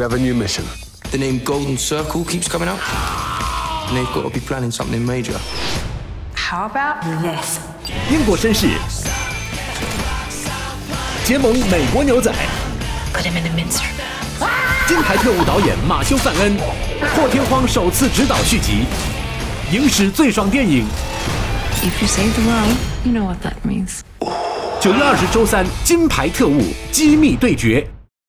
We have a new mission. The name Golden Circle keeps coming up, and they've got to be planning something major. How about this? 英国绅士结盟美国牛仔，Put him in a mincer. 金牌特务导演马修·范恩破天荒首次执导续集，影史最爽电影。If you save the world, you know what that means. 九月二十周三，《金牌特务：机密对决》。